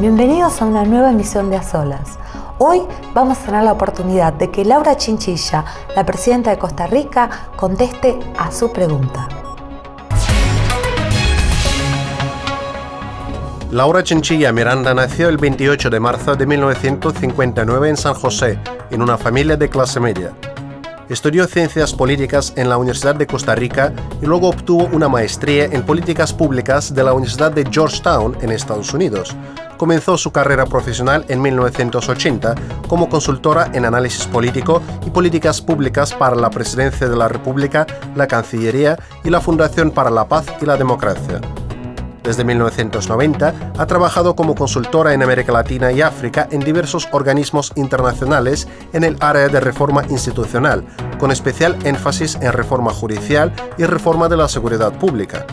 Bienvenidos a una nueva emisión de A Solas. Hoy vamos a tener la oportunidad de que Laura Chinchilla, la presidenta de Costa Rica, conteste a su pregunta. Laura Chinchilla Miranda nació el 28 de marzo de 1959 en San José, en una familia de clase media. Estudió ciencias políticas en la Universidad de Costa Rica y luego obtuvo una maestría en políticas públicas de la Universidad de Georgetown en Estados Unidos. Comenzó su carrera profesional en 1980 como consultora en análisis político y políticas públicas para la Presidencia de la República, la Cancillería y la Fundación para la Paz y la Democracia. Desde 1990 ha trabajado como consultora en América Latina y África en diversos organismos internacionales en el área de reforma institucional, con especial énfasis en reforma judicial y reforma de la seguridad pública.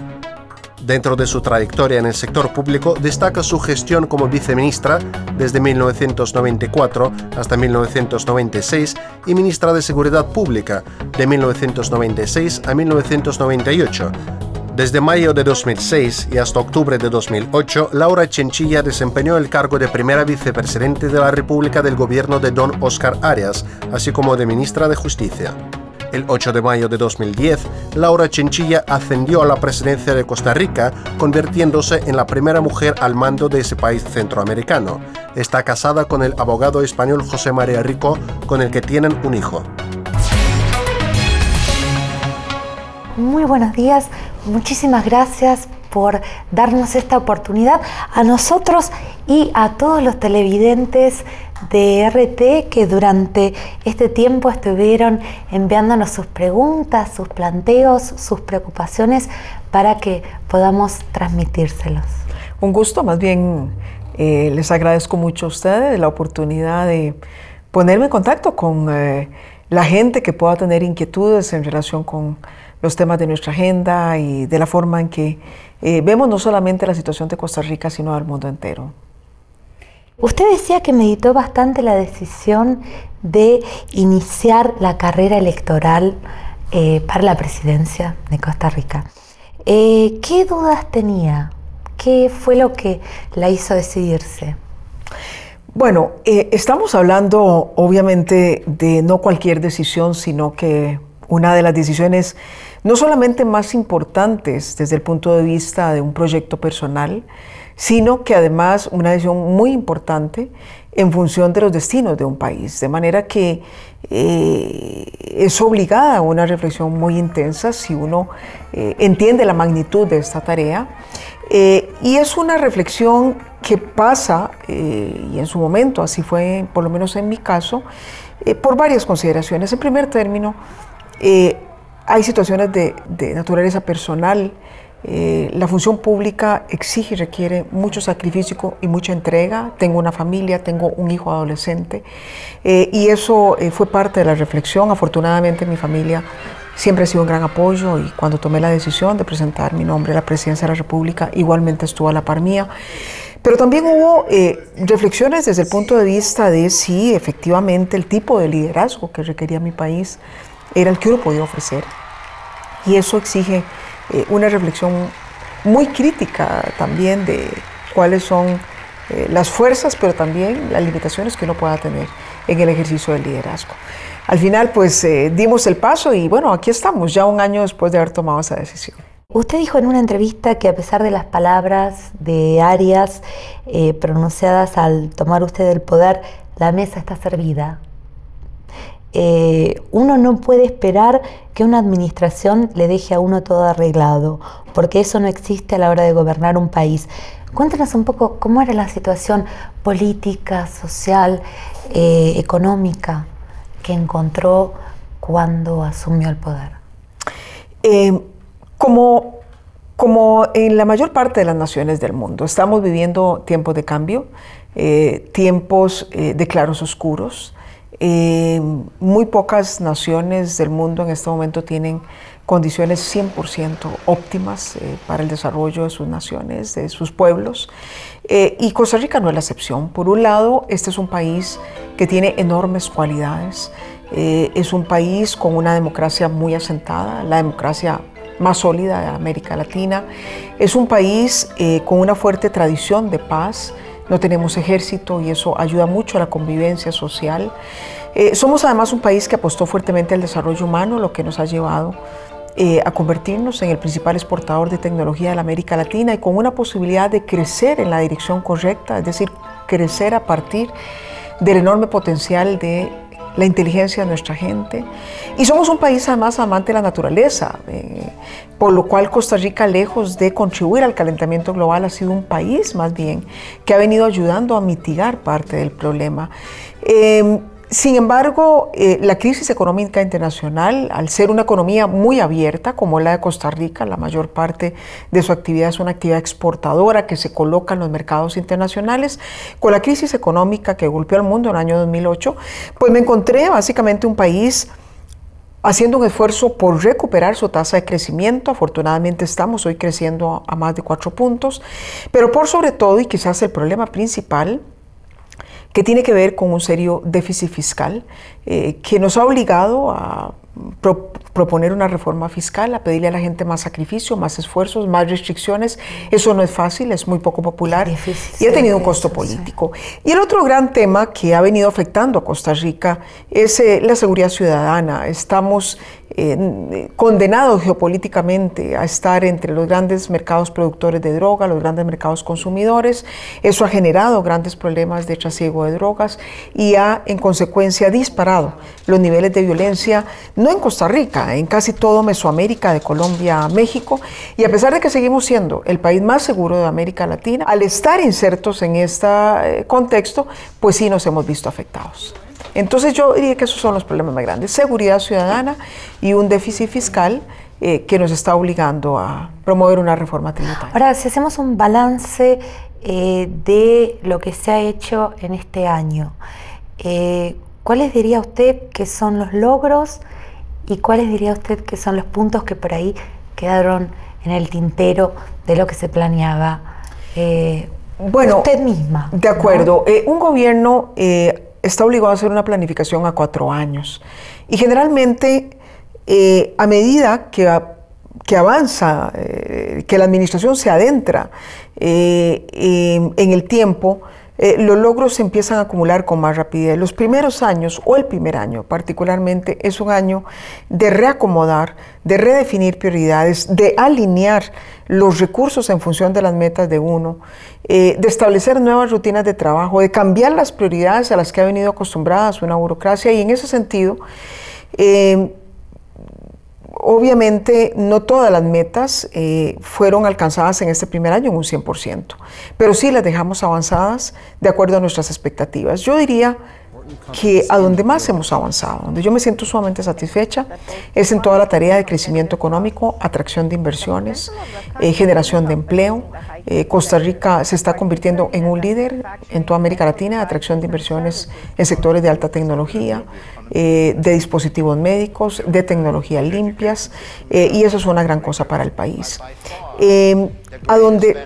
Dentro de su trayectoria en el sector público destaca su gestión como viceministra desde 1994 hasta 1996 y ministra de Seguridad Pública de 1996 a 1998 desde mayo de 2006 y hasta octubre de 2008, Laura Chinchilla desempeñó el cargo de primera vicepresidente de la República del gobierno de don Oscar Arias, así como de ministra de Justicia. El 8 de mayo de 2010, Laura Chinchilla ascendió a la presidencia de Costa Rica, convirtiéndose en la primera mujer al mando de ese país centroamericano. Está casada con el abogado español José María Rico, con el que tienen un hijo. Muy buenos días, muchísimas gracias por darnos esta oportunidad a nosotros y a todos los televidentes de RT que durante este tiempo estuvieron enviándonos sus preguntas, sus planteos, sus preocupaciones para que podamos transmitírselos. Un gusto, más bien eh, les agradezco mucho a ustedes la oportunidad de ponerme en contacto con eh, la gente que pueda tener inquietudes en relación con los temas de nuestra agenda y de la forma en que eh, vemos no solamente la situación de Costa Rica, sino del mundo entero. Usted decía que meditó bastante la decisión de iniciar la carrera electoral eh, para la presidencia de Costa Rica. Eh, ¿Qué dudas tenía? ¿Qué fue lo que la hizo decidirse? Bueno, estamos hablando obviamente de no cualquier decisión, sino que una de las decisiones no solamente más importantes desde el punto de vista de un proyecto personal, sino que además una decisión muy importante en función de los destinos de un país, de manera que eh, es obligada a una reflexión muy intensa si uno eh, entiende la magnitud de esta tarea. Eh, y es una reflexión que pasa, y en su momento así fue, por lo menos en mi caso, por varias consideraciones. En primer término, hay situaciones de, naturaleza personal. Eh, la función pública exige y requiere mucho sacrificio y mucha entrega. Tengo una familia, tengo un hijo adolescente eh, y eso fue parte de la reflexión. Afortunadamente mi familia siempre ha sido un gran apoyo y cuando tomé la decisión de presentar mi nombre a la presidencia de la República igualmente estuvo a la par mía. Pero también hubo reflexiones desde el punto de vista de si efectivamente el tipo de liderazgo que requería mi país era el que uno podía ofrecer. Y eso exige eh, una reflexión muy crítica también de cuáles son eh, las fuerzas, pero también las limitaciones que uno pueda tener en el ejercicio del liderazgo. Al final, pues eh, dimos el paso y bueno, aquí estamos, ya un año después de haber tomado esa decisión. Usted dijo en una entrevista que a pesar de las palabras de Arias pronunciadas al tomar usted el poder, la mesa está servida. Eh, uno no puede esperar que una administración le deje a uno todo arreglado, porque eso no existe a la hora de gobernar un país. Cuéntanos un poco cómo era la situación política, social, eh, económica que encontró cuando asumió el poder. Eh, como, como en la mayor parte de las naciones del mundo, estamos viviendo tiempos de cambio, tiempos de claros oscuros, eh, muy pocas naciones del mundo en este momento tienen condiciones 100% óptimas eh, para el desarrollo de sus naciones, de sus pueblos. Eh, y Costa Rica no es la excepción. Por un lado, este es un país que tiene enormes cualidades. es un país con una democracia muy asentada, la democracia más sólida de América Latina. Es un país con una fuerte tradición de paz, no tenemos ejército y eso ayuda mucho a la convivencia social. Eh, somos además un país que apostó fuertemente al desarrollo humano, lo que nos ha llevado eh, a convertirnos en el principal exportador de tecnología de la América Latina y con una posibilidad de crecer en la dirección correcta, es decir, crecer a partir del enorme potencial de la inteligencia de nuestra gente. Y somos un país además amante de la naturaleza, eh, por lo cual Costa Rica, lejos de contribuir al calentamiento global, ha sido un país más bien que ha venido ayudando a mitigar parte del problema. Eh, sin embargo, eh, la crisis económica internacional, al ser una economía muy abierta como la de Costa Rica, la mayor parte de su actividad es una actividad exportadora que se coloca en los mercados internacionales, con la crisis económica que golpeó al mundo en el año 2008, pues me encontré básicamente un país haciendo un esfuerzo por recuperar su tasa de crecimiento. Afortunadamente estamos hoy creciendo a más de cuatro puntos, pero por sobre todo, y quizás el problema principal, que tiene que ver con un serio déficit fiscal eh, que nos ha obligado a proponer una reforma fiscal, a pedirle a la gente más sacrificio, más esfuerzos, más restricciones. Eso no es fácil, es muy poco popular y ha tenido un costo político. Y el otro gran tema que ha venido afectando a Costa Rica es eh, la seguridad ciudadana. Estamos eh, condenados geopolíticamente a estar entre los grandes mercados productores de droga, los grandes mercados consumidores. Eso ha generado grandes problemas de trasiego de drogas y ha, en consecuencia, disparado los niveles de violencia, no en Costa Rica, en casi todo Mesoamérica, de Colombia a México. Y a pesar de que seguimos siendo el país más seguro de América Latina, al estar insertos en este eh, contexto, pues sí nos hemos visto afectados. Entonces yo diría que esos son los problemas más grandes, seguridad ciudadana y un déficit fiscal eh, que nos está obligando a promover una reforma tributaria. Ahora, si hacemos un balance eh, de lo que se ha hecho en este año, ¿cuáles diría usted que son los logros y cuáles diría usted que son los puntos que por ahí quedaron en el tintero de lo que se planeaba? bueno, usted misma. De acuerdo. un gobierno está obligado a hacer una planificación a cuatro años. Y generalmente, eh, a medida que, que avanza, eh, que la administración se adentra eh, en el tiempo, eh, los logros se empiezan a acumular con más rapidez. Los primeros años, o el primer año particularmente, es un año de reacomodar, de redefinir prioridades, de alinear los recursos en función de las metas de uno, eh, de establecer nuevas rutinas de trabajo, de cambiar las prioridades a las que ha venido acostumbradas una burocracia y en ese sentido, eh, Obviamente no todas las metas eh, fueron alcanzadas en este primer año en un 100%, pero sí las dejamos avanzadas de acuerdo a nuestras expectativas. Yo diría que a donde más hemos avanzado, donde yo me siento sumamente satisfecha, es en toda la tarea de crecimiento económico, atracción de inversiones, eh, generación de empleo. Eh, Costa Rica se está convirtiendo en un líder en toda América Latina atracción de inversiones en sectores de alta tecnología, eh, de dispositivos médicos, de tecnologías limpias, y eso es una gran cosa para el país. a donde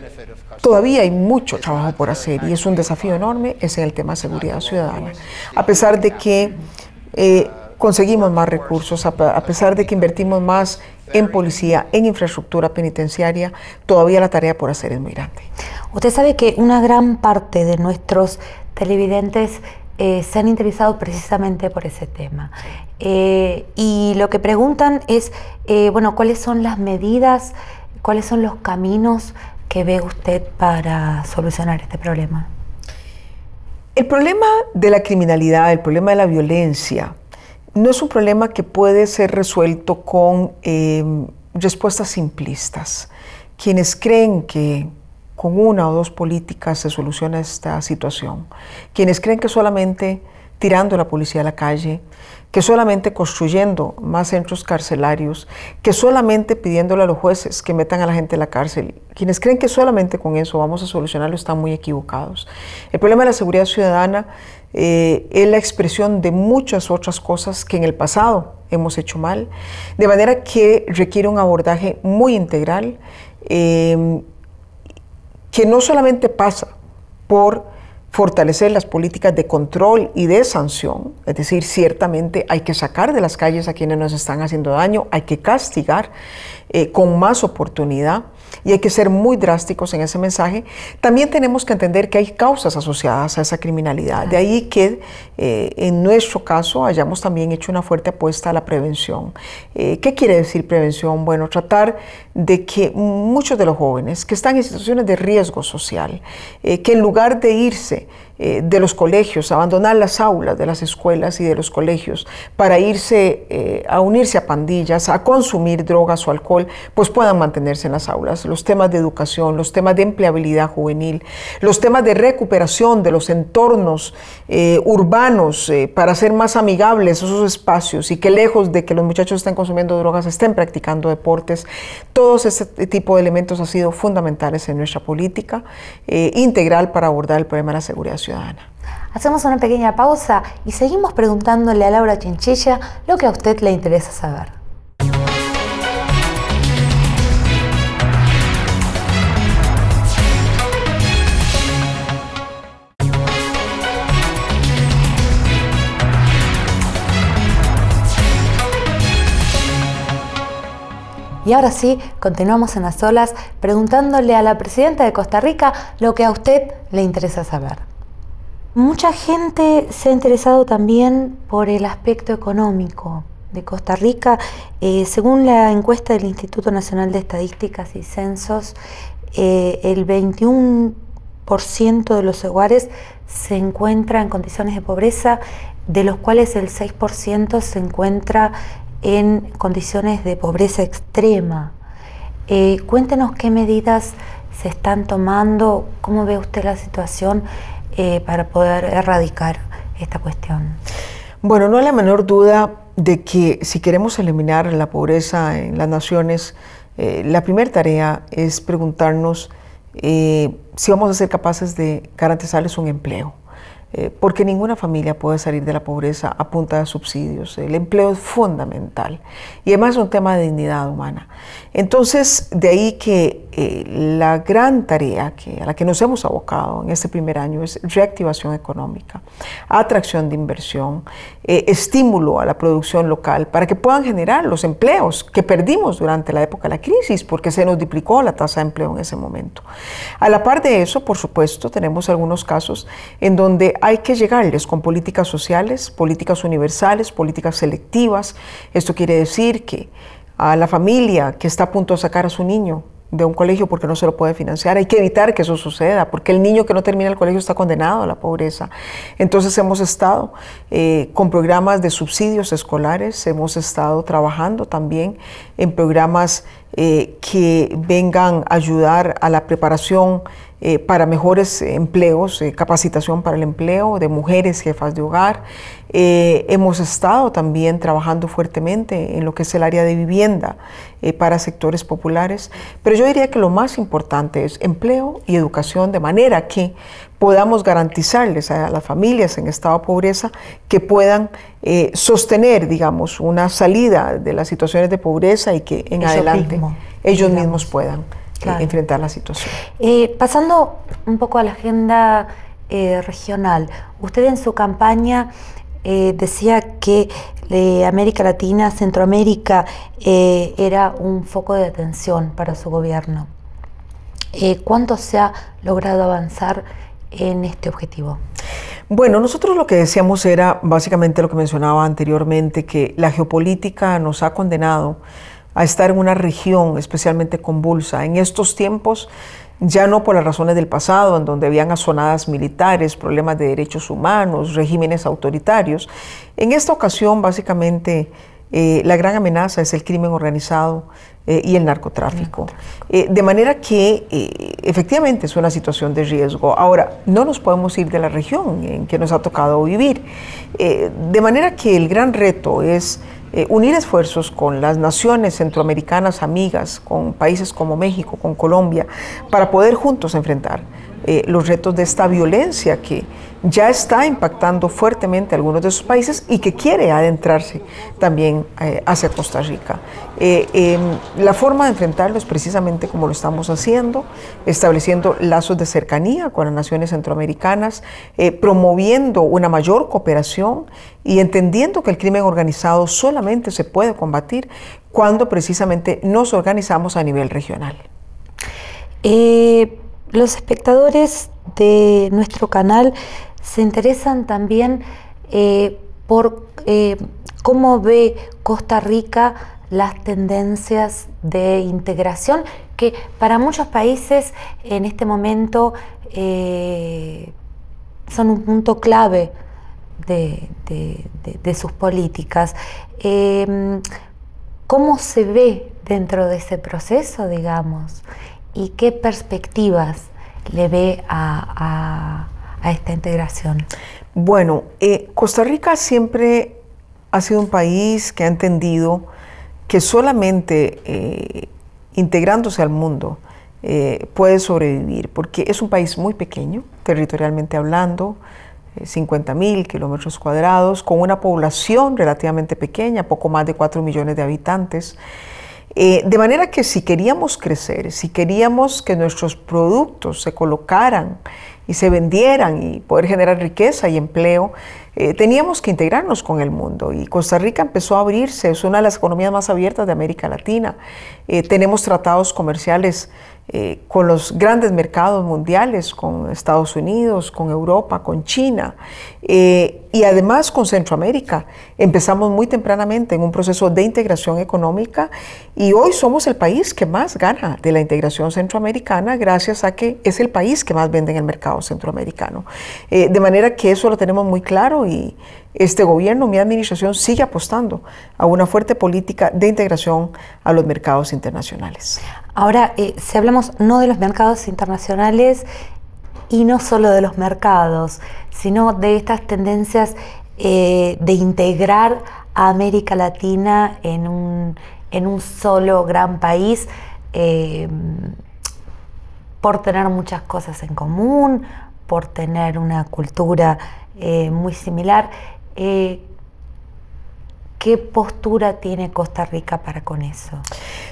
Todavía hay mucho trabajo por hacer y es un desafío enorme, es el tema de seguridad ciudadana. A pesar de que eh, conseguimos más recursos, a pesar de que invertimos más en policía, en infraestructura penitenciaria, todavía la tarea por hacer es muy grande. Usted sabe que una gran parte de nuestros televidentes eh, se han interesado precisamente por ese tema. Eh, y lo que preguntan es, bueno, ¿cuáles son las medidas, cuáles son los caminos ¿Qué ve usted para solucionar este problema? El problema de la criminalidad, el problema de la violencia, no es un problema que puede ser resuelto con eh, respuestas simplistas. Quienes creen que con una o dos políticas se soluciona esta situación, quienes creen que solamente tirando la policía a la calle, que solamente construyendo más centros carcelarios, que solamente pidiéndole a los jueces que metan a la gente en la cárcel. Quienes creen que solamente con eso vamos a solucionarlo están muy equivocados. El problema de la seguridad ciudadana eh, es la expresión de muchas otras cosas que en el pasado hemos hecho mal, de manera que requiere un abordaje muy integral, eh, que no solamente pasa por fortalecer las políticas de control y de sanción, es decir, ciertamente hay que sacar de las calles a quienes nos están haciendo daño, hay que castigar eh, con más oportunidad, y hay que ser muy drásticos en ese mensaje, también tenemos que entender que hay causas asociadas a esa criminalidad. De ahí que eh, en nuestro caso hayamos también hecho una fuerte apuesta a la prevención. Eh, ¿Qué quiere decir prevención? Bueno, tratar de que muchos de los jóvenes que están en situaciones de riesgo social, eh, que en lugar de irse eh, de los colegios, abandonar las aulas de las escuelas y de los colegios para irse eh, a unirse a pandillas, a consumir drogas o alcohol, pues puedan mantenerse en las aulas. Los temas de educación, los temas de empleabilidad juvenil, los temas de recuperación de los entornos eh, urbanos para hacer más amigables esos espacios y que lejos de que los muchachos estén consumiendo drogas, estén practicando deportes. Todos ese tipo de elementos han sido fundamentales en nuestra política integral para abordar el problema de la seguridad Hacemos una pequeña pausa y seguimos preguntándole a Laura Chinchilla lo que a usted le interesa saber. Y ahora sí, continuamos en las olas preguntándole a la presidenta de Costa Rica lo que a usted le interesa saber. Mucha gente se ha interesado también por el aspecto económico de Costa Rica. Eh, según la encuesta del Instituto Nacional de Estadísticas y Censos, eh, el 21% de los hogares se encuentra en condiciones de pobreza, de los cuales el 6% se encuentra en condiciones de pobreza extrema. Eh, cuéntenos qué medidas se están tomando, cómo ve usted la situación eh, para poder erradicar esta cuestión? Bueno, no hay la menor duda de que si queremos eliminar la pobreza en las naciones, eh, la primera tarea es preguntarnos eh, si vamos a ser capaces de garantizarles un empleo. porque ninguna familia puede salir de la pobreza a punta de subsidios. El empleo es fundamental y además es un tema de dignidad humana. Entonces, de ahí que eh, la gran tarea que, a la que nos hemos abocado en este primer año es reactivación económica, atracción de inversión, eh, estímulo a la producción local para que puedan generar los empleos que perdimos durante la época de la crisis, porque se nos duplicó la tasa de empleo en ese momento. A la par de eso, por supuesto, tenemos algunos casos en donde hay que llegarles con políticas sociales, políticas universales, políticas selectivas. Esto quiere decir que a la familia que está a punto de sacar a su niño de un colegio porque no se lo puede financiar. Hay que evitar que eso suceda, porque el niño que no termina el colegio está condenado a la pobreza. Entonces hemos estado eh, con programas de subsidios escolares, hemos estado trabajando también en programas eh, que vengan a ayudar a la preparación eh, para mejores empleos, capacitación para el empleo de mujeres jefas de hogar. Eh, hemos estado también trabajando fuertemente en lo que es el área de vivienda eh, para sectores populares, pero yo diría que lo más importante es empleo y educación, de manera que podamos garantizarles a las familias en estado de pobreza que puedan eh, sostener, digamos, una salida de las situaciones de pobreza y que en adelante ellos mismos puedan enfrentar la situación. pasando un poco a la agenda regional, usted en su campaña eh, decía que eh, América Latina, Centroamérica, eh, era un foco de atención para su gobierno. ¿Cuánto se ha logrado avanzar en este objetivo? Bueno, nosotros lo que decíamos era básicamente lo que mencionaba anteriormente, que la geopolítica nos ha condenado a estar en una región especialmente convulsa. En estos tiempos ya no por las razones del pasado, en donde habían asonadas militares, problemas de derechos humanos, regímenes autoritarios. En esta ocasión, básicamente, eh, la gran amenaza es el crimen organizado eh, y el narcotráfico. Eh, de manera que efectivamente es una situación de riesgo. Ahora, no nos podemos ir de la región en que nos ha tocado vivir. de manera que el gran reto es unir esfuerzos con las naciones centroamericanas amigas, con países como México, con Colombia, para poder juntos enfrentar eh, los retos de esta violencia que ya está impactando fuertemente a algunos de esos países y que quiere adentrarse también eh, hacia Costa Rica. Em, la forma de enfrentarlo es precisamente como lo estamos haciendo, estableciendo lazos de cercanía con las naciones centroamericanas, promoviendo una mayor cooperación y entendiendo que el crimen organizado solamente se puede combatir cuando precisamente nos organizamos a nivel regional. Eh, los espectadores de nuestro canal se interesan también eh, por eh, cómo ve Costa Rica las tendencias de integración que para muchos países en este momento son un punto clave de, sus políticas. ¿Cómo se ve dentro de ese proceso, digamos? ¿Y qué perspectivas le ve a, esta integración? Bueno, eh, Costa Rica siempre ha sido un país que ha entendido que solamente eh, integrándose al mundo eh, puede sobrevivir, porque es un país muy pequeño, territorialmente hablando, 50 mil kilómetros cuadrados, con una población relativamente pequeña, poco más de 4 millones de habitantes. Eh, de manera que si queríamos crecer, si queríamos que nuestros productos se colocaran y se vendieran y poder generar riqueza y empleo, eh, teníamos que integrarnos con el mundo. Y Costa Rica empezó a abrirse, es una de las economías más abiertas de América Latina. Eh, tenemos tratados comerciales eh, con los grandes mercados mundiales, con Estados Unidos, con Europa, con China eh, y además con Centroamérica. Empezamos muy tempranamente en un proceso de integración económica y hoy somos el país que más gana de la integración centroamericana gracias a que es el país que más vende en el mercado centroamericano. Eh, de manera que eso lo tenemos muy claro y este gobierno, mi administración, sigue apostando a una fuerte política de integración a los mercados internacionales. Ahora, eh, si hablamos no de los mercados internacionales y no solo de los mercados, sino de estas tendencias eh, de integrar a América Latina en un, solo gran país, eh, por tener muchas cosas en común, por tener una cultura muy similar. ¿Qué postura tiene Costa Rica para con eso?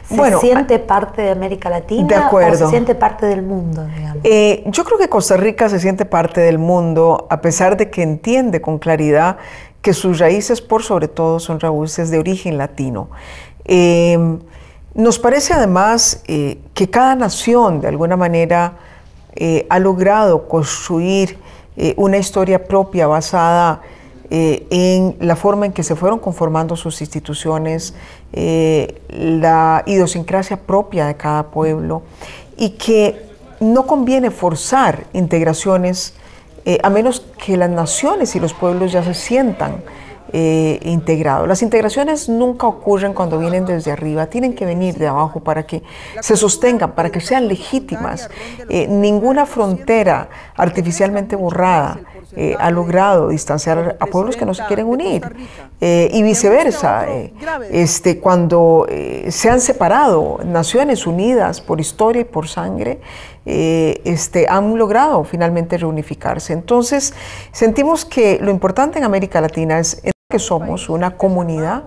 ¿Se siente parte de América Latina o se siente parte del mundo? Eh, yo creo que Costa Rica se siente parte del mundo a pesar de que entiende con claridad que sus raíces, por sobre todo, son raíces de origen latino. Em, nos parece además eh, que cada nación, de alguna manera, eh, ha logrado construir una historia propia basada en eh, en la forma en que se fueron conformando sus instituciones, eh, la idiosincrasia propia de cada pueblo y que no conviene forzar integraciones eh, a menos que las naciones y los pueblos ya se sientan eh, integrado. Las integraciones nunca ocurren cuando vienen desde arriba, tienen que venir de abajo para que se sostengan, para que sean legítimas. Ninguna frontera artificialmente borrada eh, ha logrado distanciar a pueblos que no se quieren unir y viceversa. este, cuando se han separado Naciones Unidas por historia y por sangre, este, han logrado finalmente reunificarse. Entonces, sentimos que lo importante en América Latina es que somos una comunidad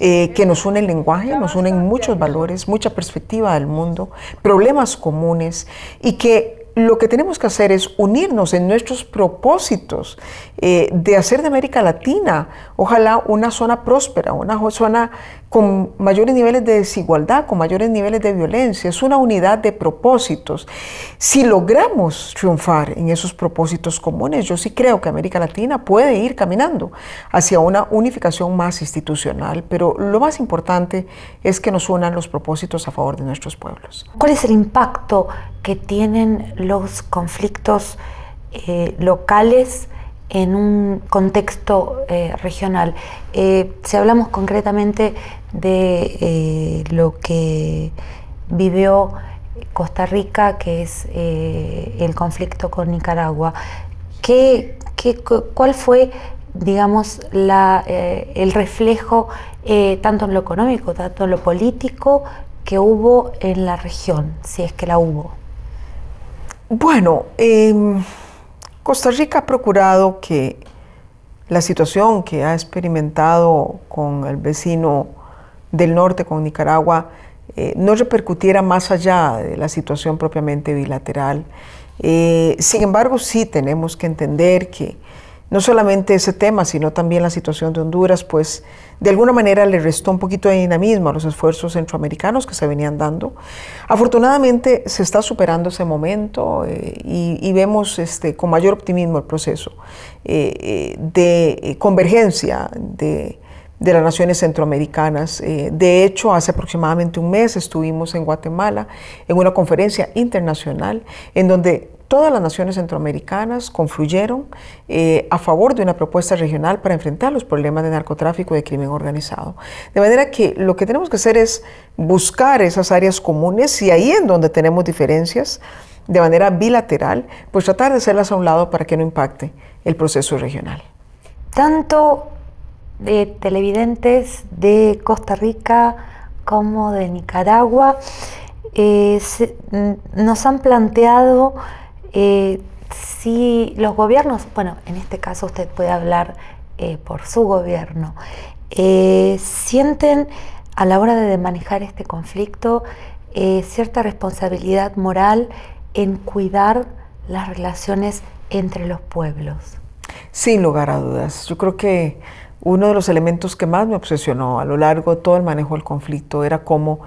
eh, que nos une el lenguaje, nos unen muchos valores, mucha perspectiva del mundo, problemas comunes y que lo que tenemos que hacer es unirnos en nuestros propósitos eh, de hacer de América Latina, ojalá una zona próspera, una zona con mayores niveles de desigualdad, con mayores niveles de violencia, es una unidad de propósitos. Si logramos triunfar en esos propósitos comunes, yo sí creo que América Latina puede ir caminando hacia una unificación más institucional, pero lo más importante es que nos unan los propósitos a favor de nuestros pueblos. ¿Cuál es el impacto que tienen los conflictos eh, locales en un contexto eh, regional. Eh, si hablamos concretamente de lo que vivió Costa Rica, que es el conflicto con Nicaragua, ¿qué, cuál fue, digamos, la, el reflejo tanto en lo económico, tanto en lo político que hubo en la región, si es que la hubo? Bueno, em, Costa Rica ha procurado que la situación que ha experimentado con el vecino del norte, con Nicaragua, eh, no repercutiera más allá de la situación propiamente bilateral. Eh, sin embargo, sí tenemos que entender que no solamente ese tema, sino también la situación de Honduras, pues de alguna manera le restó un poquito de dinamismo a los esfuerzos centroamericanos que se venían dando. Afortunadamente se está superando ese momento eh, y, vemos este, con mayor optimismo el proceso eh, eh, de convergencia de, de, las naciones centroamericanas. de hecho, hace aproximadamente un mes estuvimos en Guatemala en una conferencia internacional en donde todas las naciones centroamericanas confluyeron eh, a favor de una propuesta regional para enfrentar los problemas de narcotráfico y de crimen organizado. De manera que lo que tenemos que hacer es buscar esas áreas comunes y ahí en donde tenemos diferencias, de manera bilateral, pues tratar de hacerlas a un lado para que no impacte el proceso regional. Tanto de televidentes de Costa Rica como de Nicaragua eh, nos han planteado eh, si los gobiernos, bueno, en este caso usted puede hablar eh, por su gobierno, eh, sienten a la hora de manejar este conflicto cierta responsabilidad moral en cuidar las relaciones entre los pueblos. Sin lugar a dudas. Yo creo que uno de los elementos que más me obsesionó a lo largo de todo el manejo del conflicto era cómo,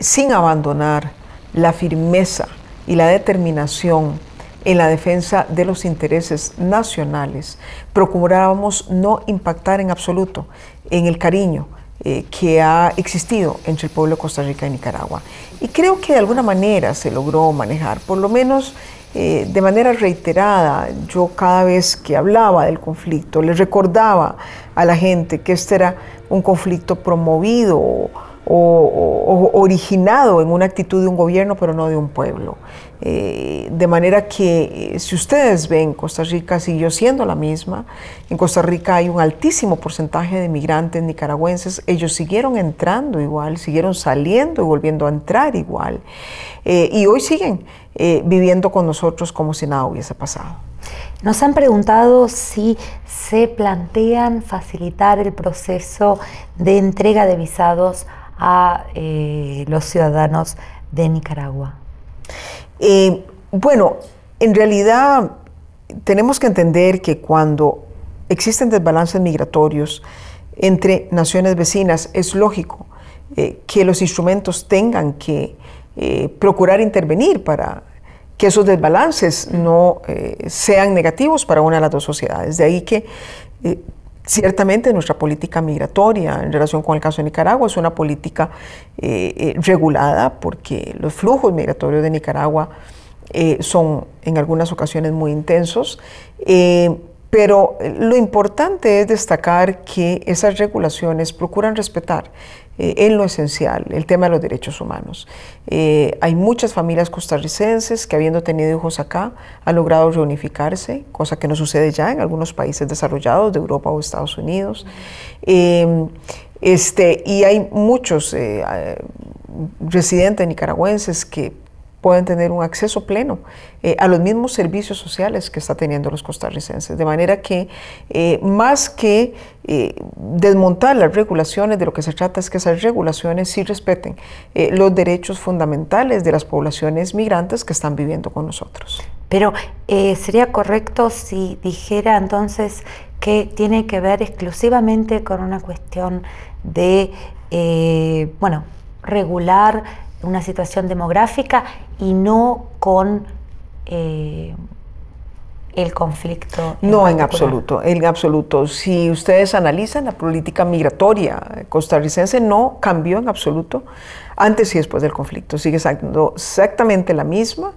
sin abandonar la firmeza y la determinación en la defensa de los intereses nacionales, procurábamos no impactar en absoluto en el cariño eh, que ha existido entre el pueblo de Costa Rica y Nicaragua. Y creo que de alguna manera se logró manejar, por lo menos eh, de manera reiterada, yo cada vez que hablaba del conflicto, les recordaba a la gente que este era un conflicto promovido o, originado en una actitud de un gobierno, pero no de un pueblo. Eh, de manera que eh, si ustedes ven, Costa Rica siguió siendo la misma. En Costa Rica hay un altísimo porcentaje de migrantes nicaragüenses. Ellos siguieron entrando igual, siguieron saliendo y volviendo a entrar igual. Eh, y hoy siguen viviendo con nosotros como si nada hubiese pasado. Nos han preguntado si se plantean facilitar el proceso de entrega de visados a eh, los ciudadanos de Nicaragua? Eh, bueno, en realidad tenemos que entender que cuando existen desbalances migratorios entre naciones vecinas, es lógico eh, que los instrumentos tengan que procurar intervenir para que esos desbalances no sean negativos para una de las dos sociedades. De ahí que Ciertamente nuestra política migratoria en relación con el caso de Nicaragua es una política eh, eh, regulada porque los flujos migratorios de Nicaragua eh, son en algunas ocasiones muy intensos, pero lo importante es destacar que esas regulaciones procuran respetar eh, en lo esencial, el tema de los derechos humanos. Eh, hay muchas familias costarricenses que habiendo tenido hijos acá han logrado reunificarse, cosa que no sucede ya en algunos países desarrollados de Europa o Estados Unidos. Eh, este, y hay muchos residentes nicaragüenses que pueden tener un acceso pleno eh, a los mismos servicios sociales que está teniendo los costarricenses. De manera que eh, más que eh, desmontar las regulaciones, de lo que se trata es que esas regulaciones sí respeten los derechos fundamentales de las poblaciones migrantes que están viviendo con nosotros. Pero sería correcto si dijera entonces que tiene que ver exclusivamente con una cuestión de, bueno, regular una situación demográfica y no con eh, el conflicto. no, en absoluto, en absoluto. Si ustedes analizan la política migratoria costarricense, no cambió en absoluto antes y después del conflicto. Sigue siendo exactamente la misma.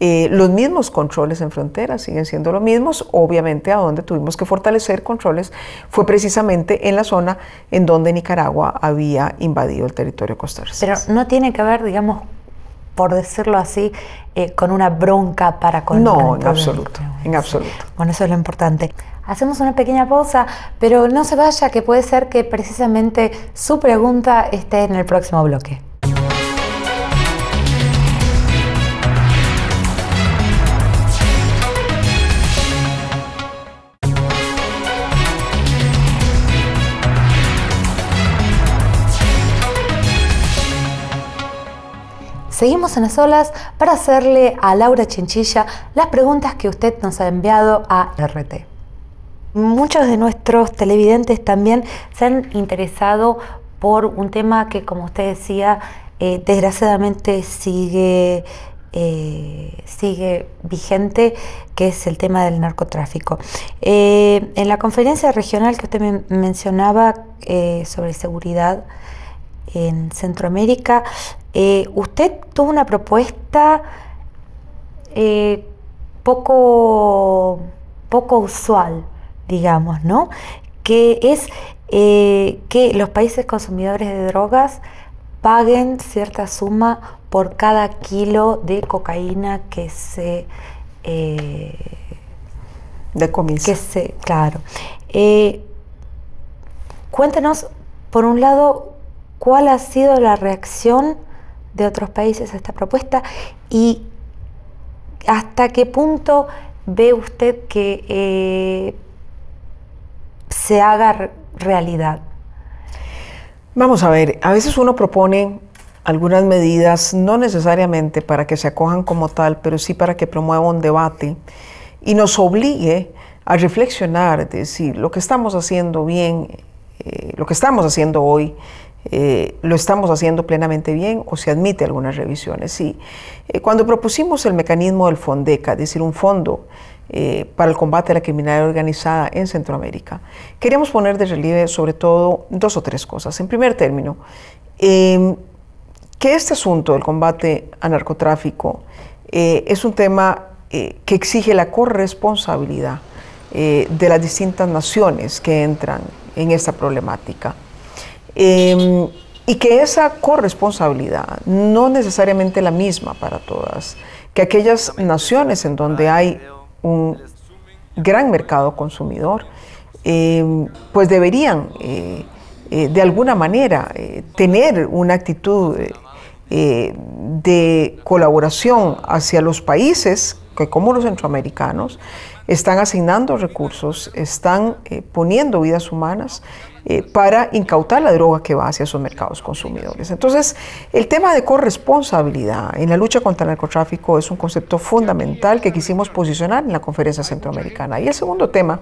Eh, los mismos controles en fronteras siguen siendo los mismos. Obviamente, a donde tuvimos que fortalecer controles fue precisamente en la zona en donde Nicaragua había invadido el territorio costarricense. Pero no tiene que ver, digamos, por decirlo así, eh, con una bronca para con No, en absoluto, en absoluto. Bueno, eso es lo importante. Hacemos una pequeña pausa, pero no se vaya, que puede ser que precisamente su pregunta esté en el próximo bloque. Seguimos en las olas para hacerle a Laura Chinchilla las preguntas que usted nos ha enviado a RT. Muchos de nuestros televidentes también se han interesado por un tema que, como usted decía, eh, desgraciadamente sigue, eh, sigue vigente, que es el tema del narcotráfico. Eh, en la conferencia regional que usted mencionaba sobre seguridad en Centroamérica, usted tuvo una propuesta poco, poco usual, digamos, ¿no? Que es que los países consumidores de drogas paguen cierta suma por cada kilo de cocaína que se... Eh, decomisa. Que se, claro. Eh, cuéntenos, por un lado, cuál ha sido la reacción de otros países a esta propuesta y hasta qué punto ve usted que eh, se haga realidad. Vamos a ver, a veces uno propone algunas medidas, no necesariamente para que se acojan como tal, pero sí para que promueva un debate y nos obligue a reflexionar de si lo que estamos haciendo bien, eh, lo que estamos haciendo hoy, eh, lo estamos haciendo plenamente bien o se admite algunas revisiones. Sí. Eh, cuando propusimos el mecanismo del FONDECA, es decir, un fondo eh, para el combate a la criminalidad organizada en Centroamérica. Queríamos poner de relieve sobre todo dos o tres cosas. En primer término, em, que este asunto del combate al narcotráfico eh, es un tema que exige la corresponsabilidad de las distintas naciones que entran en esta problemática. Em, y que esa corresponsabilidad no necesariamente la misma para todas, que aquellas naciones en donde hay un gran mercado consumidor, eh, pues deberían eh, eh, de alguna manera tener una actitud de colaboración hacia los países que como los centroamericanos están asignando recursos, están poniendo vidas humanas eh, para incautar la droga que va hacia esos mercados consumidores. Entonces, el tema de corresponsabilidad en la lucha contra el narcotráfico es un concepto fundamental que quisimos posicionar en la conferencia centroamericana. Y el segundo tema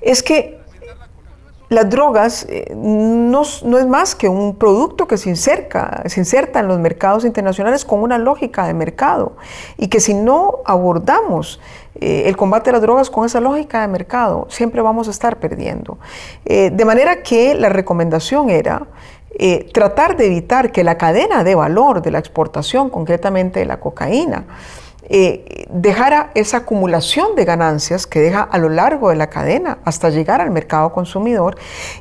es que las drogas eh, no, no, es más que un producto que se inserta, se inserta en los mercados internacionales con una lógica de mercado y que si no abordamos eh, el combate a las drogas con esa lógica de mercado, siempre vamos a estar perdiendo. Eh, de manera que la recomendación era tratar de evitar que la cadena de valor de la exportación, concretamente de la cocaína, eh, dejara esa acumulación de ganancias que deja a lo largo de la cadena hasta llegar al mercado consumidor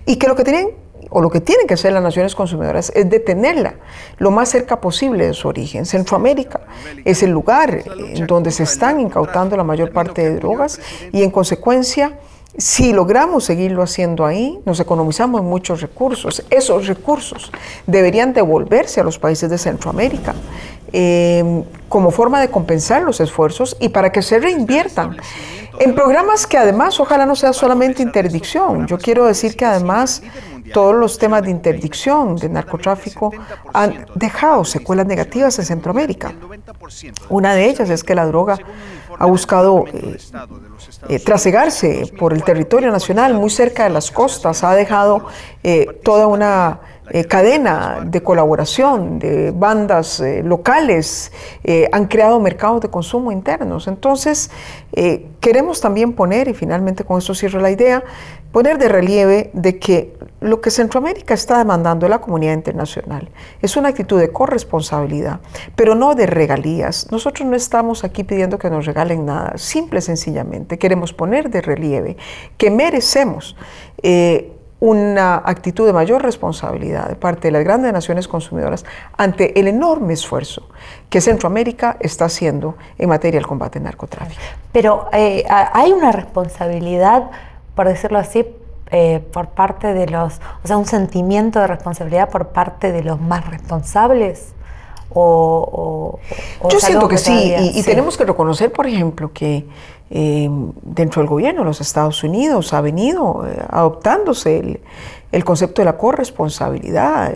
y que lo que tienen o lo que tienen que hacer las naciones consumidoras es detenerla lo más cerca posible de su origen. Centroamérica es el lugar en donde se están incautando la mayor parte de drogas y en consecuencia si logramos seguirlo haciendo ahí, nos economizamos muchos recursos. Esos recursos deberían devolverse a los países de Centroamérica eh, como forma de compensar los esfuerzos y para que se reinviertan en programas que además ojalá no sea solamente interdicción. Yo quiero decir que además todos los temas de interdicción, de narcotráfico, han dejado secuelas negativas en Centroamérica. Una de ellas es que la droga ha buscado eh, eh, trasegarse por el territorio nacional, muy cerca de las costas, ha dejado eh, toda una eh, cadena de colaboración de bandas eh, locales, eh, han creado mercados de consumo internos. Entonces, queremos también poner, y finalmente con esto cierro la idea, poner de relieve de que lo que Centroamérica está demandando de la comunidad internacional es una actitud de corresponsabilidad, pero no de regalías. Nosotros no estamos aquí pidiendo que nos regalen nada, simple y sencillamente queremos poner de relieve que merecemos una actitud de mayor responsabilidad de parte de las grandes naciones consumidoras ante el enorme esfuerzo que Centroamérica está haciendo en materia del combate al narcotráfico. Pero eh, hay una responsabilidad, por decirlo así, eh, por parte de los, o sea, un sentimiento de responsabilidad por parte de los más responsables. O, Yo siento que, sí, y, tenemos que reconocer, por ejemplo, que dentro del gobierno de los Estados Unidos ha venido adoptándose el, concepto de la corresponsabilidad.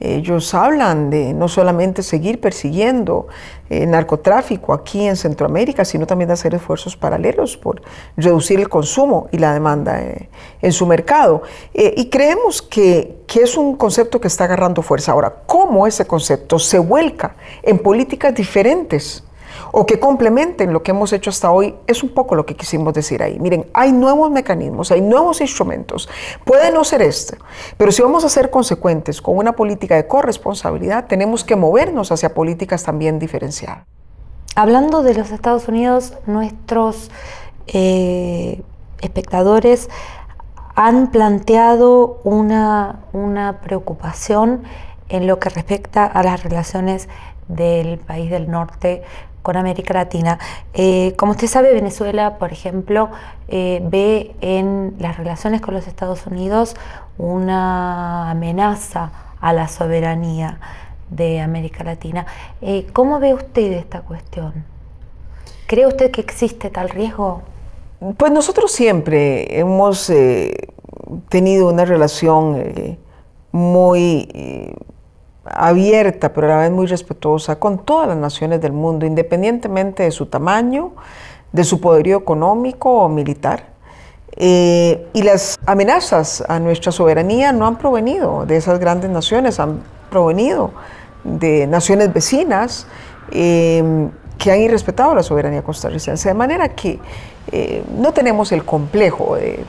Ellos hablan de no solamente seguir persiguiendo el eh, narcotráfico aquí en Centroamérica, sino también de hacer esfuerzos paralelos por reducir el consumo y la demanda eh, en su mercado. Eh, y creemos que, que es un concepto que está agarrando fuerza. Ahora, ¿cómo ese concepto se vuelca en políticas diferentes? O que complementen lo que hemos hecho hasta hoy, es un poco lo que quisimos decir ahí. Miren, hay nuevos mecanismos, hay nuevos instrumentos. Puede no ser este, pero si vamos a ser consecuentes con una política de corresponsabilidad, tenemos que movernos hacia políticas también diferenciadas. Hablando de los Estados Unidos, nuestros eh, espectadores han planteado una, una preocupación en lo que respecta a las relaciones del país del norte con América Latina. Eh, como usted sabe, Venezuela, por ejemplo, eh, ve en las relaciones con los Estados Unidos una amenaza a la soberanía de América Latina. Eh, ¿Cómo ve usted esta cuestión? ¿Cree usted que existe tal riesgo? Pues nosotros siempre hemos tenido una relación muy abierta, pero a la vez muy respetuosa con todas las naciones del mundo, independientemente de su tamaño, de su poderío económico o militar. Eh, y las amenazas a nuestra soberanía no han provenido de esas grandes naciones, han provenido de naciones vecinas eh, que han irrespetado la soberanía costarricense. De manera que eh, no tenemos el complejo de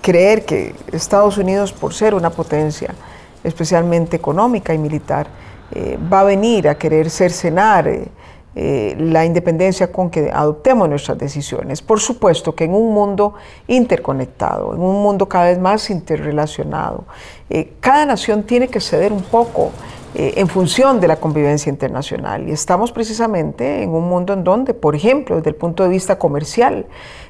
creer que Estados Unidos, por ser una potencia, especialmente económica y militar, eh, va a venir a querer cercenar eh, eh, la independencia con que adoptemos nuestras decisiones. Por supuesto que en un mundo interconectado, en un mundo cada vez más interrelacionado, cada nación tiene que ceder un poco en función de la convivencia internacional. Y estamos precisamente en un mundo en donde, por ejemplo, desde el punto de vista comercial,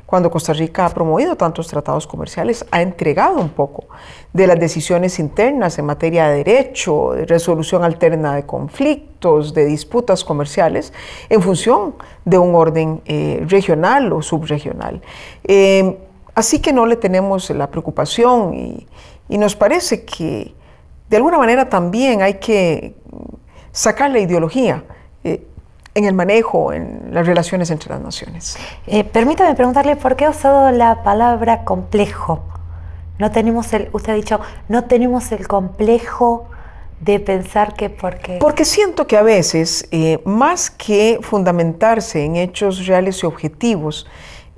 cuando Costa Rica ha promovido tantos tratados comerciales, ha entregado un poco de las decisiones internas en materia de derecho, de resolución alterna de conflictos, de disputas comerciales, en función de un orden eh, regional o subregional. Eh, así que no le tenemos la preocupación y, nos parece que de alguna manera también hay que sacar la ideología. En el manejo, en las relaciones entre las naciones. Eh, permítame preguntarle por qué ha usado la palabra complejo. No tenemos el, usted ha dicho, no tenemos el complejo de pensar que porque... Porque siento que a veces, eh, más que fundamentarse en hechos reales y objetivos,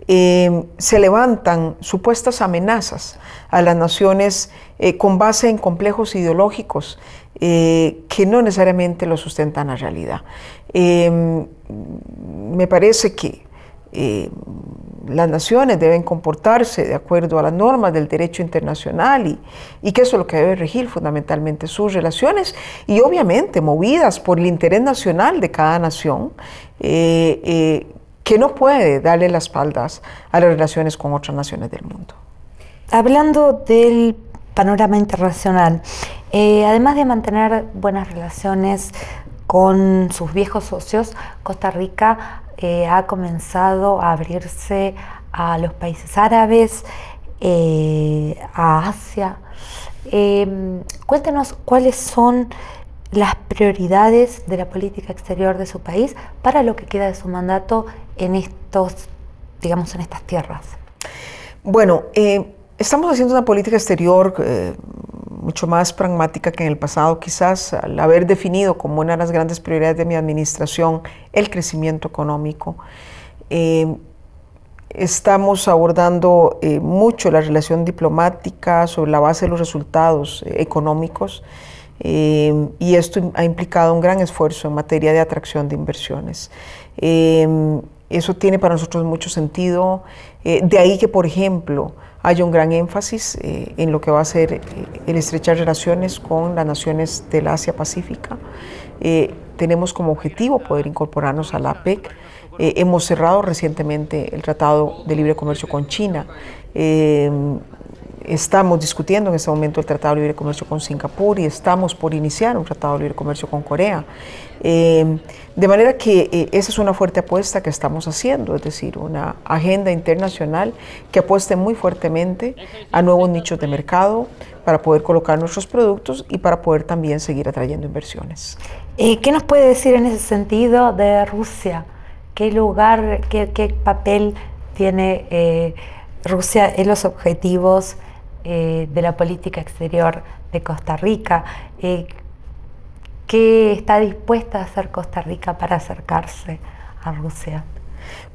eh, se levantan supuestas amenazas a las naciones con base en complejos ideológicos que no necesariamente lo sustentan a realidad. Em, me parece que eh, las naciones deben comportarse de acuerdo a las normas del derecho internacional y, que eso es lo que debe regir fundamentalmente sus relaciones y obviamente movidas por el interés nacional de cada nación eh, eh, que no puede darle las espaldas a las relaciones con otras naciones del mundo. Hablando del panorama internacional, además de mantener buenas relaciones con sus viejos socios, Costa Rica eh, ha comenzado a abrirse a los países árabes, eh, a Asia. Em, cuéntenos cuáles son las prioridades de la política exterior de su país para lo que queda de su mandato en estos, digamos, en estas tierras. Bueno, eh, estamos haciendo una política exterior mucho más pragmática que en el pasado, quizás al haber definido como una de las grandes prioridades de mi administración el crecimiento económico. Eh, estamos abordando eh, mucho la relación diplomática sobre la base de los resultados eh, económicos y esto ha implicado un gran esfuerzo en materia de atracción de inversiones. eso tiene para nosotros mucho sentido, de ahí que, por ejemplo, hay un gran énfasis eh, en lo que va a ser eh, el estrechar relaciones con las naciones del Asia-Pacífica. Eh, tenemos como objetivo poder incorporarnos a la APEC. hemos cerrado recientemente el Tratado de Libre Comercio con China. Estamos discutiendo en este momento el Tratado de Libre Comercio con Singapur y estamos por iniciar un Tratado de Libre Comercio con Corea. Eh, de manera que eh, esa es una fuerte apuesta que estamos haciendo, es decir, una agenda internacional que apueste muy fuertemente a nuevos nichos de mercado para poder colocar nuestros productos y para poder también seguir atrayendo inversiones. ¿Qué nos puede decir en ese sentido de Rusia? ¿Qué lugar, qué, qué papel tiene Rusia en los objetivos eh, de la política exterior de Costa Rica. Eh, ¿Qué está dispuesta a hacer Costa Rica para acercarse a Rusia?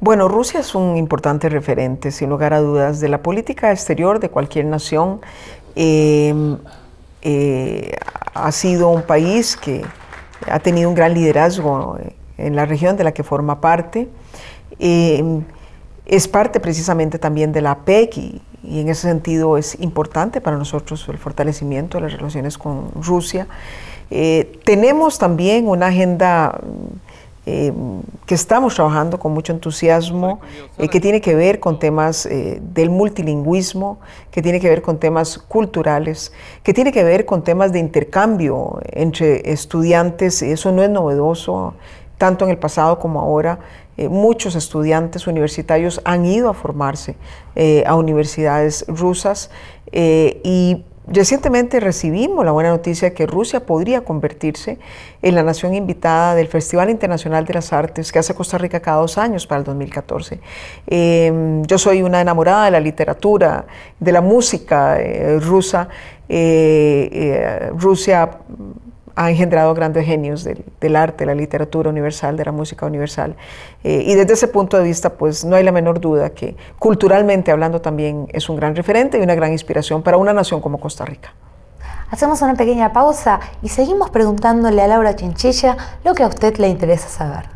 Bueno, Rusia es un importante referente, sin lugar a dudas, de la política exterior de cualquier nación. Em, eh, ha sido un país que ha tenido un gran liderazgo en la región de la que forma parte. Em, es parte precisamente también de la PEC y, y en ese sentido es importante para nosotros el fortalecimiento de las relaciones con Rusia. Eh, tenemos también una agenda eh, que estamos trabajando con mucho entusiasmo, eh, que tiene que ver con temas del multilingüismo, que tiene que ver con temas culturales, que tiene que ver con temas de intercambio entre estudiantes. Eso no es novedoso, tanto en el pasado como ahora. Eh, muchos estudiantes universitarios han ido a formarse eh, a universidades rusas eh, y recientemente recibimos la buena noticia de que Rusia podría convertirse en la nación invitada del Festival Internacional de las Artes que hace Costa Rica cada dos años para el 2014. Em, yo soy una enamorada de la literatura, de la música rusa. Rusia ha engendrado grandes genios del, arte, la literatura universal, de la música universal. Eh, y desde ese punto de vista, pues no hay la menor duda que culturalmente hablando también es un gran referente y una gran inspiración para una nación como Costa Rica. Hacemos una pequeña pausa y seguimos preguntándole a Laura Chinchilla lo que a usted le interesa saber.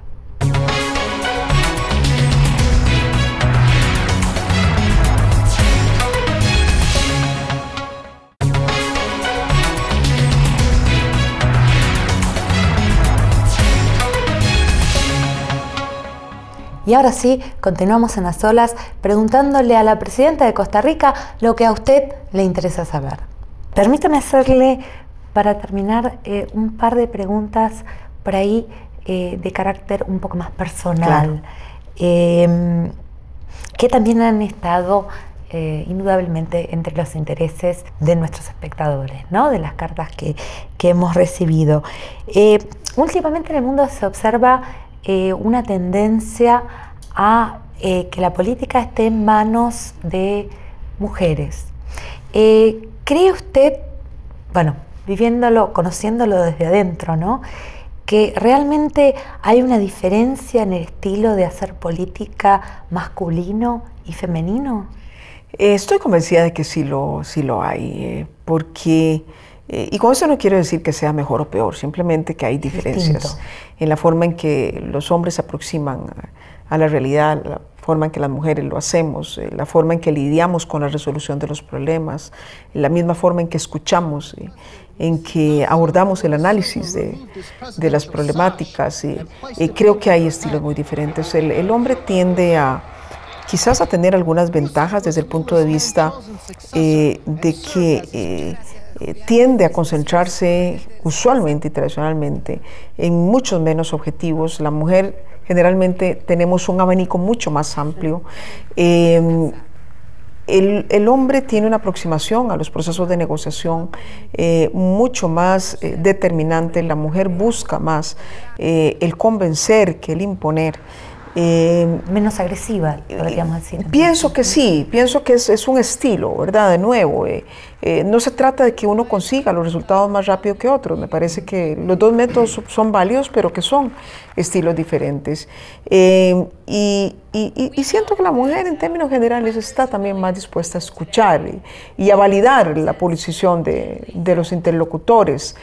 Y ahora sí, continuamos en las olas preguntándole a la presidenta de Costa Rica lo que a usted le interesa saber. Permítame hacerle, para terminar, eh, un par de preguntas por ahí eh, de carácter un poco más personal, em, que también han estado eh, indudablemente entre los intereses de nuestros espectadores, ¿no? de las cartas que, que hemos recibido. últimamente en el mundo se observa eh, una tendencia a eh, que la política esté en manos de mujeres. Eh, ¿Cree usted, bueno, viviéndolo, conociéndolo desde adentro, ¿no? que realmente hay una diferencia en el estilo de hacer política masculino y femenino? Estoy convencida de que sí lo, sí lo hay, porque eh, y con eso no quiero decir que sea mejor o peor, simplemente que hay diferencias en la forma en que los hombres se aproximan a, la realidad, la forma en que las mujeres lo hacemos, eh, la forma en que lidiamos con la resolución de los problemas, la misma forma en que escuchamos, eh, en que abordamos el análisis de, de las problemáticas. Y, creo que hay estilos muy diferentes. El, el hombre tiende a quizás a tener algunas ventajas desde el punto de vista de que eh, tiende a concentrarse usualmente y tradicionalmente en muchos menos objetivos. La mujer generalmente tenemos un abanico mucho más amplio. Eh, el, hombre tiene una aproximación a los procesos de negociación eh, mucho más determinante, la mujer busca más el convencer que el imponer. Eh, Menos agresiva, podríamos decir. Pienso que sí, pienso que es, un estilo, ¿verdad? De nuevo, eh, eh, no se trata de que uno consiga los resultados más rápido que otros, me parece que los dos métodos son válidos, pero que son estilos diferentes. Y, siento que la mujer en términos generales está también más dispuesta a escuchar y, a validar la posición de, de los interlocutores.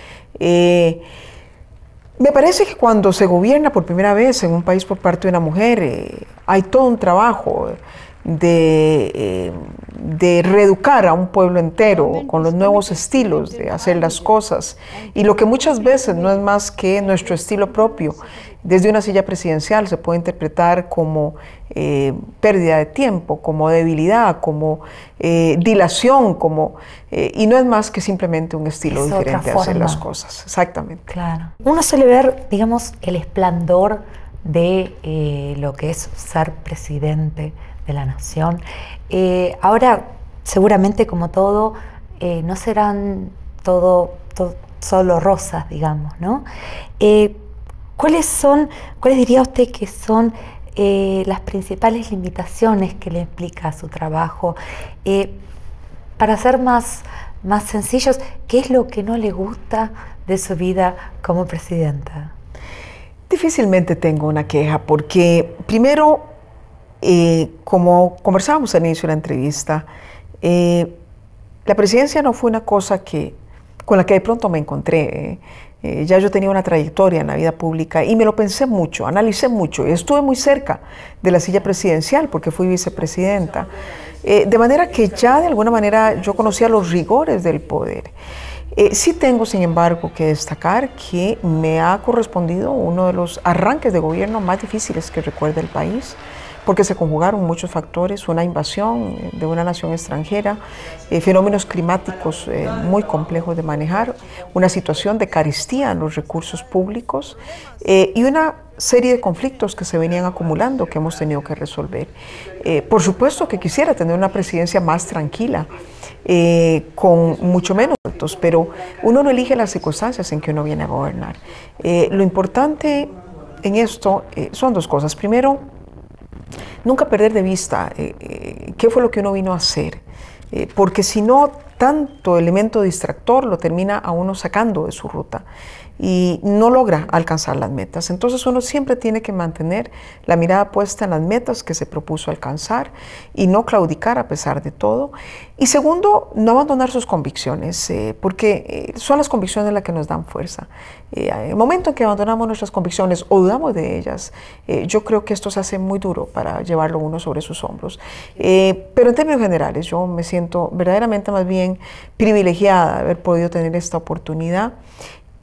Me parece que cuando se gobierna por primera vez en un país por parte de una mujer, eh, hay todo un trabajo eh, de reeducar a un pueblo entero con los nuevos estilos de hacer las cosas. Y lo que muchas veces no es más que nuestro estilo propio. Desde una silla presidencial se puede interpretar como eh, pérdida de tiempo, como debilidad, como eh, dilación, como, y no es más que simplemente un estilo diferente de hacer las cosas. Exactamente. Claro. Uno suele ver, digamos, el esplendor de lo que es ser presidente de la nación. Eh, ahora, seguramente como todo, eh, no serán todo, solo rosas, digamos, ¿no? Eh, ¿Cuáles son, cuáles diría usted que son las principales limitaciones que le implica su trabajo? para ser más, más sencillos, ¿qué es lo que no le gusta de su vida como presidenta? Difícilmente tengo una queja porque primero eh, como conversábamos al inicio de la entrevista, eh, la presidencia no fue una cosa que, con la que de pronto me encontré. Eh, ya yo tenía una trayectoria en la vida pública y me lo pensé mucho, analicé mucho. Estuve muy cerca de la silla presidencial porque fui vicepresidenta. de manera que ya de alguna manera yo conocía los rigores del poder. sí tengo, sin embargo, que destacar que me ha correspondido uno de los arranques de gobierno más difíciles que recuerda el país porque se conjugaron muchos factores, una invasión de una nación extranjera, eh, fenómenos climáticos eh, muy complejos de manejar, una situación de carestía en los recursos públicos eh, y una serie de conflictos que se venían acumulando que hemos tenido que resolver. por supuesto que quisiera tener una presidencia más tranquila, con mucho menos votos, pero uno no elige las circunstancias en que uno viene a gobernar. lo importante en esto son dos cosas. Primero, nunca perder de vista eh, eh, qué fue lo que uno vino a hacer, eh, porque si no, tanto elemento distractor lo termina a uno sacando de su ruta y no logra alcanzar las metas. Entonces uno siempre tiene que mantener la mirada puesta en las metas que se propuso alcanzar y no claudicar a pesar de todo. Y segundo, no abandonar sus convicciones, eh, porque eh, son las convicciones las que nos dan fuerza. Eh, el momento en que abandonamos nuestras convicciones o dudamos de ellas, yo creo que esto se hace muy duro para llevarlo uno sobre sus hombros. pero en términos generales, yo me siento verdaderamente más bien privilegiada de haber podido tener esta oportunidad.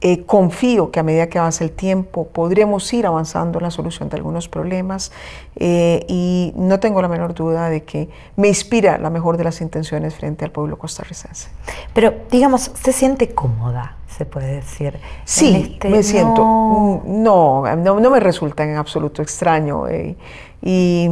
Eh, confío que a medida que avance el tiempo podremos ir avanzando en la solución de algunos problemas eh, y no tengo la menor duda de que me inspira la mejor de las intenciones frente al pueblo costarricense. Pero digamos, ¿se siente cómoda? Se puede decir. Sí, este me siento. Mm, no, no, me resulta en absoluto extraño. Eh, y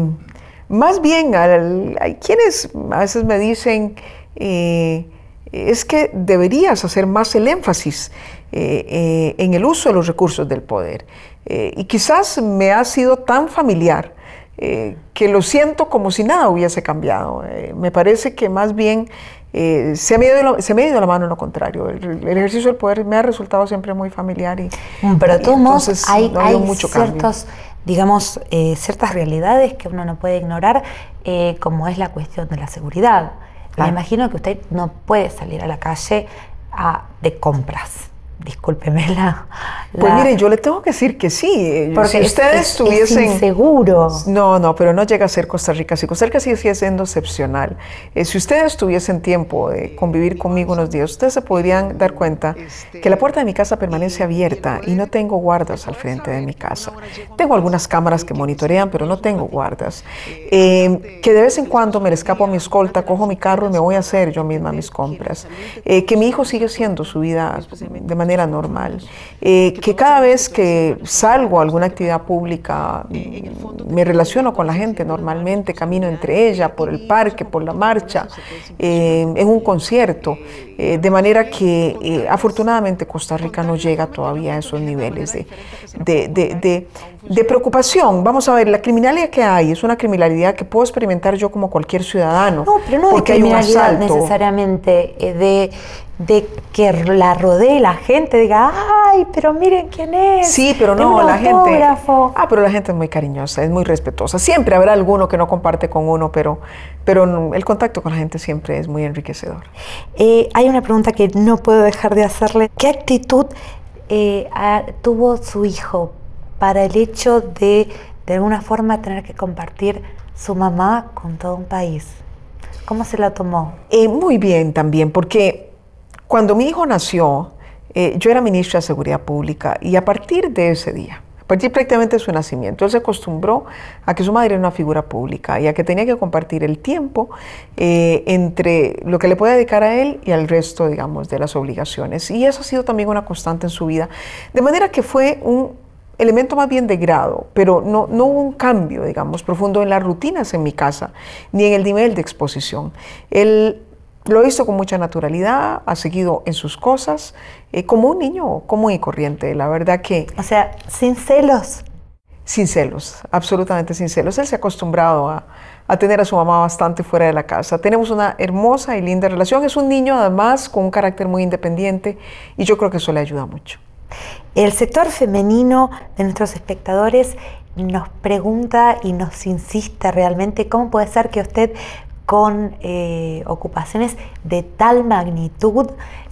más bien, hay quienes a veces me dicen, es que deberías hacer más el énfasis eh, eh, en el uso de los recursos del poder. Eh, y quizás me ha sido tan familiar que lo siento como si nada hubiese cambiado. me parece que más bien se, me ha ido, se, me ha ido, la mano en lo contrario. El, ejercicio del poder me ha resultado siempre muy familiar. Y, mm, Pero de todos modos hay, mucho ciertos, digamos, ciertas realidades que uno no puede ignorar, como es la cuestión de la seguridad. Me imagino que usted no puede salir a la calle a, de compras discúlpeme la, Pues miren, yo le tengo que decir que sí. Eh, Porque si ustedes estuviesen... Es No, no, pero no llega a ser Costa Rica. Si Costa Rica sigue siendo excepcional, eh, si ustedes tuviesen tiempo de convivir conmigo unos días, ustedes se podrían dar cuenta que la puerta de mi casa permanece abierta y no tengo guardas al frente de mi casa. Tengo algunas cámaras que monitorean, pero no tengo guardas. Eh, que de vez en cuando me escapo a mi escolta, cojo mi carro y me voy a hacer yo misma mis compras. que mi hijo sigue siendo su vida de manera normal. Eh, que cada vez que salgo a alguna actividad pública mm, me relaciono con la gente normalmente, camino entre ella, por el parque, por la marcha, eh, en un concierto, eh, de manera que afortunadamente Costa Rica no llega todavía a esos niveles de, de, de, preocupación. Vamos a ver, la criminalidad que hay es una criminalidad que puedo experimentar yo como cualquier ciudadano. No, pero no porque hay un asalto. necesariamente de de que la rodee la gente, diga, ay, pero miren quién es. Sí, pero no, la gente. Ah, pero la gente es muy cariñosa, es muy respetuosa. Siempre habrá alguno que no comparte con uno, pero, pero el contacto con la gente siempre es muy enriquecedor. Eh, hay una pregunta que no puedo dejar de hacerle. ¿Qué actitud eh, tuvo su hijo para el hecho de, de alguna forma, tener que compartir su mamá con todo un país. ¿Cómo se la tomó? Eh, muy bien también, porque cuando mi hijo nació, eh, yo era ministra de Seguridad Pública y a partir de ese día, a partir prácticamente de su nacimiento, él se acostumbró a que su madre era una figura pública y a que tenía que compartir el tiempo eh, entre lo que le puede dedicar a él y al resto, digamos, de las obligaciones. Y eso ha sido también una constante en su vida. De manera que fue un elemento más bien de grado, pero no, no hubo un cambio, digamos, profundo en las rutinas en mi casa, ni en el nivel de exposición. Él lo hizo con mucha naturalidad, ha seguido en sus cosas, eh, como un niño común y corriente. La verdad que... O sea, sin celos. Sin celos, absolutamente sin celos. Él se ha acostumbrado a, a tener a su mamá bastante fuera de la casa. Tenemos una hermosa y linda relación. Es un niño además con un carácter muy independiente y yo creo que eso le ayuda mucho. El sector femenino de nuestros espectadores nos pregunta y nos insiste realmente cómo puede ser que usted con eh, ocupaciones de tal magnitud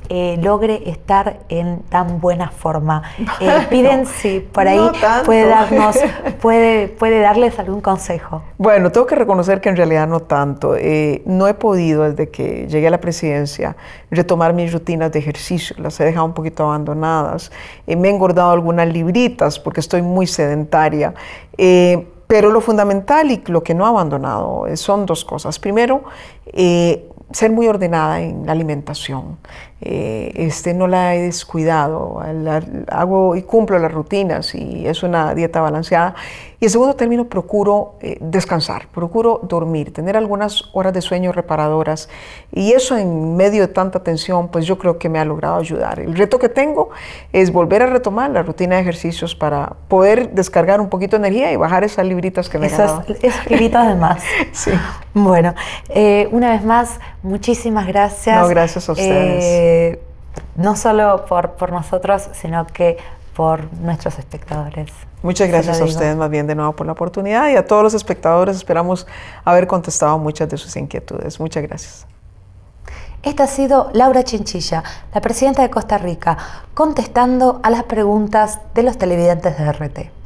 eh, logre estar en tan buena forma. Eh, piden si por ahí puede darnos, puede, puede darles algún consejo. Bueno, tengo que reconocer que en realidad no tanto. Eh, no he podido desde que llegué a la presidencia retomar mis rutinas de ejercicio, las he dejado un poquito abandonadas. me he engordado algunas libritas porque estoy muy sedentaria. Pero lo fundamental y lo que no he abandonado son dos cosas. Primero, ser muy ordenada en la alimentación. Eh, este, no la he descuidado, hago y cumplo las rutinas y es una dieta balanceada. Y en segundo término, procuro eh, descansar, procuro dormir, tener algunas horas de sueño reparadoras. Y eso en medio de tanta tensión, pues yo creo que me ha logrado ayudar. El reto que tengo es volver a retomar la rutina de ejercicios para poder descargar un poquito de energía y bajar esas libritas que me Esas, esas libritas de más. sí. Bueno, eh, una vez más, muchísimas gracias. No, gracias a ustedes. Eh, no solo por, por nosotros, sino que por nuestros espectadores. Muchas gracias a ustedes más bien de nuevo por la oportunidad y a todos los espectadores esperamos haber contestado muchas de sus inquietudes. Muchas gracias. Esta ha sido Laura Chinchilla, la presidenta de Costa Rica, contestando a las preguntas de los televidentes de RT.